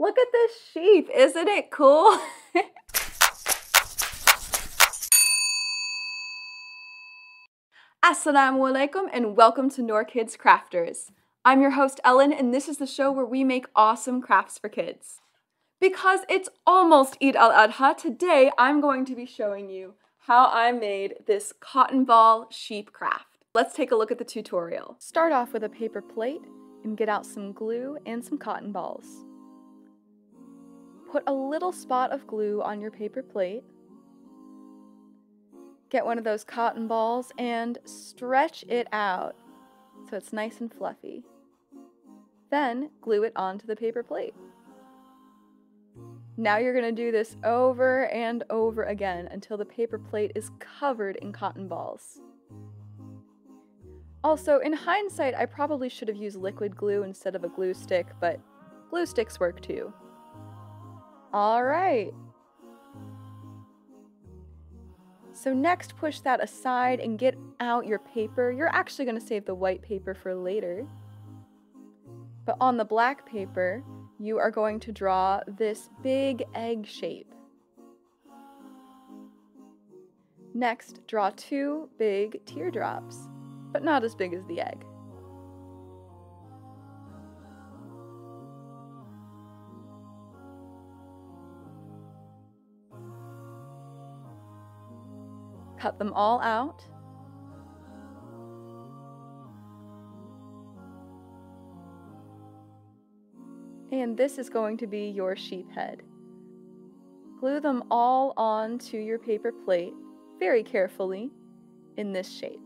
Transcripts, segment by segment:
Look at this sheep, isn't it cool? Assalamu alaikum and welcome to Noor Kids Crafters. I'm your host Ellen and this is the show where we make awesome crafts for kids. Because it's almost Eid al-Adha, today I'm going to be showing you how I made this cotton ball sheep craft. Let's take a look at the tutorial. Start off with a paper plate and get out some glue and some cotton balls. Put a little spot of glue on your paper plate. Get one of those cotton balls and stretch it out so it's nice and fluffy. Then glue it onto the paper plate. Now you're going to do this over and over again until the paper plate is covered in cotton balls. Also, in hindsight, I probably should have used liquid glue instead of a glue stick, but glue sticks work too. All right. So next push that aside and get out your paper. You're actually going to save the white paper for later. But on the black paper, you are going to draw this big egg shape. Next, draw two big teardrops, but not as big as the egg. Cut them all out. And this is going to be your sheep head. Glue them all onto your paper plate very carefully in this shape.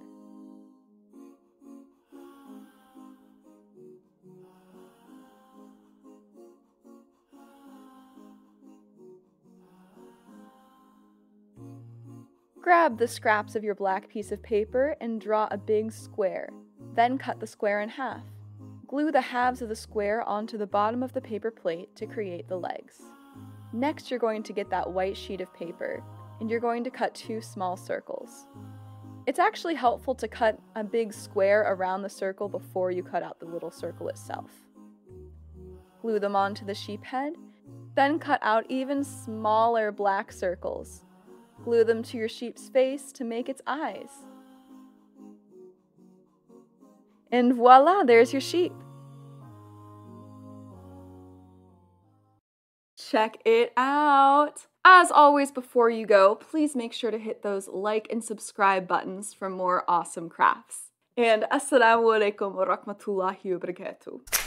Grab the scraps of your black piece of paper and draw a big square. Then cut the square in half. Glue the halves of the square onto the bottom of the paper plate to create the legs. Next, you're going to get that white sheet of paper, and you're going to cut two small circles. It's actually helpful to cut a big square around the circle before you cut out the little circle itself. Glue them onto the sheep head, then cut out even smaller black circles Glue them to your sheep's face to make its eyes. And voila, there's your sheep. Check it out! As always, before you go, please make sure to hit those like and subscribe buttons for more awesome crafts. And Assalamu alaikum wa rahmatullahi wa barakatuh.